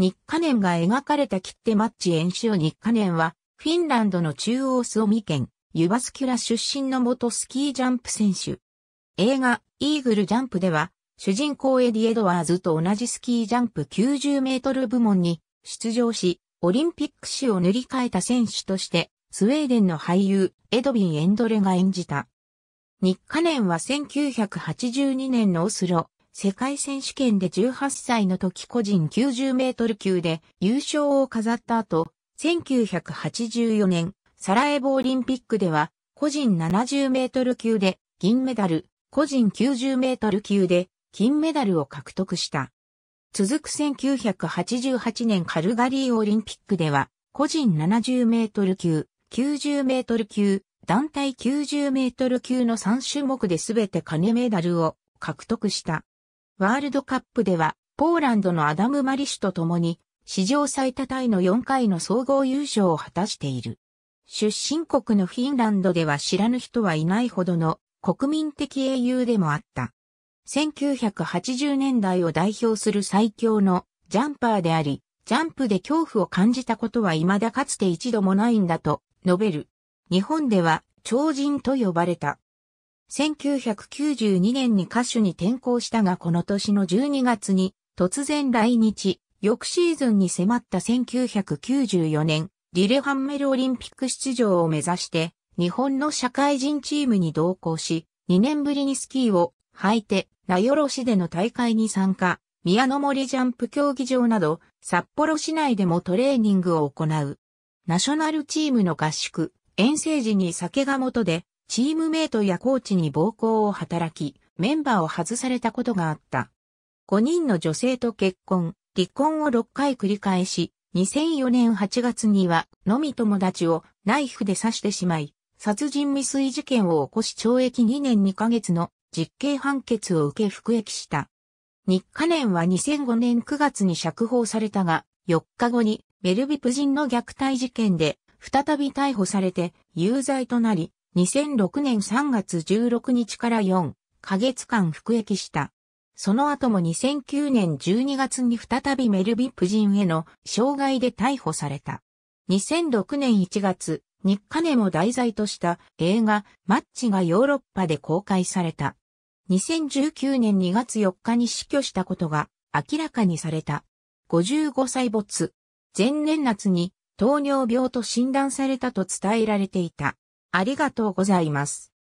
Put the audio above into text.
ニッカネンが描かれた切手マッチ・エンシオ・ニッカネンは、フィンランドの中央スオミ県、ユバスキュラ出身の元スキージャンプ選手。映画、イーグルジャンプでは、主人公エディ・エドワーズと同じスキージャンプ90メートル部門に出場し、オリンピック史を塗り替えた選手として、スウェーデンの俳優、エドビン・エンドレが演じた。ニッカネンは1982年のオスロ、世界選手権で18歳の時個人90メートル級で優勝を飾った後、1984年、サラエボオリンピックでは、個人70メートル級で銀メダル、個人90メートル級で金メダルを獲得した。続く1988年カルガリーオリンピックでは、個人70メートル級、90メートル級、団体90メートル級の3種目で全て金メダルを獲得した。ワールドカップでは、ポーランドのアダム・マリシュと共に、史上最多タイの4回の総合優勝を果たしている。出身国のフィンランドでは知らぬ人はいないほどの国民的英雄でもあった。1980年代を代表する最強のジャンパーであり、ジャンプで恐怖を感じたことは未だかつて一度もないんだと述べる。日本では超人と呼ばれた。1992年に歌手に転向したがこの年の12月に突然来日、翌シーズンに迫った1994年、リレハンメルオリンピック出場を目指して日本の社会人チームに同行し、2年ぶりにスキーを履いて名寄市での大会に参加、宮の森ジャンプ競技場など、札幌市内でもトレーニングを行う。ナショナルチームの合宿、遠征時に酒が元で、チームメイトやコーチに暴行を働き、メンバーを外されたことがあった。5人の女性と結婚、離婚を6回繰り返し、2004年8月には、のみ友達をナイフで刺してしまい、殺人未遂事件を起こし懲役2年2ヶ月の実刑判決を受け服役した。日課年は2005年9月に釈放されたが、4日後にメルビプ人の虐待事件で再び逮捕されて有罪となり、2006年3月16日から4ヶ月間服役した。その後も2009年12月に再びメルビプ人への傷害で逮捕された。2006年1月、日課年を題材とした映画マッチがヨーロッパで公開された。2019年2月4日に死去したことが明らかにされた。55歳没。前年夏に糖尿病と診断されたと伝えられていた。ありがとうございます。